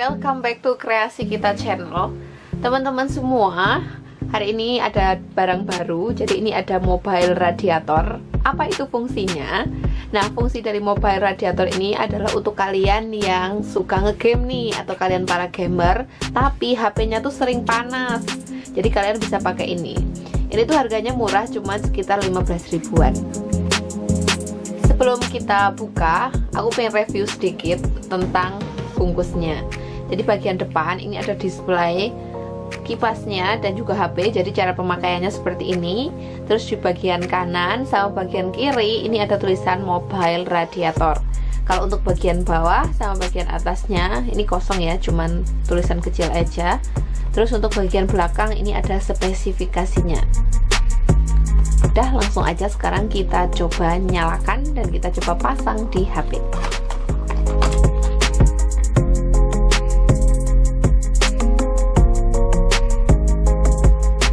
welcome back to kreasi kita channel. Teman-teman semua, hari ini ada barang baru. Jadi ini ada mobile radiator. Apa itu fungsinya? Nah, fungsi dari mobile radiator ini adalah untuk kalian yang suka ngegame nih Atau kalian para gamer Tapi HP-nya tuh sering panas. Jadi kalian bisa pakai ini. Ini tuh harganya murah, cuma sekitar 15 ribuan. Sebelum kita buka, aku pengen review sedikit tentang bungkusnya. Jadi bagian depan ini ada display kipasnya dan juga HP. Jadi cara pemakaiannya seperti ini. Terus di bagian kanan sama bagian kiri ini ada tulisan mobile radiator. Kalau untuk bagian bawah sama bagian atasnya ini kosong ya, cuman tulisan kecil aja. Terus untuk bagian belakang ini ada spesifikasinya udah langsung aja sekarang kita coba nyalakan dan kita coba pasang di HP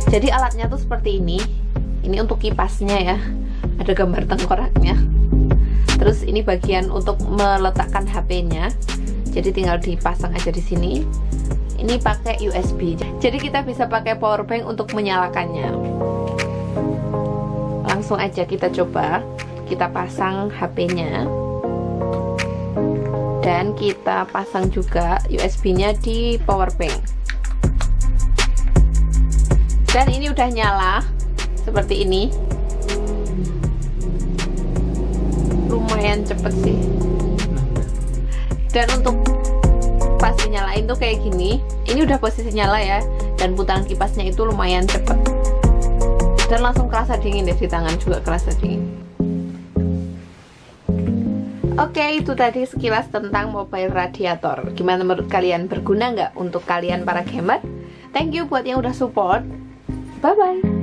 jadi alatnya tuh seperti ini. Ini untuk kipasnya ya. Ada gambar tengkoraknya. Terus ini bagian untuk meletakkan HP-nya jadi tinggal dipasang aja di sini. Ini pakai USB jadi kita bisa pakai power bank untuk menyalakannya. Langsung aja kita coba. Kita pasang HP-nya dan kita pasang juga USB-nya di power bank dan ini udah nyala seperti ini. Lumayan cepet sih. Dan untuk pas dinyalain tuh kayak gini ini udah posisi nyala ya dan putaran kipasnya itu lumayan cepet. Dan langsung kerasa dingin deh di tangan juga kerasa dingin. Oke itu tadi sekilas tentang mobile radiator. Gimana menurut kalian? Berguna nggak untuk kalian para gamer? Thank you buat yang udah support Bye bye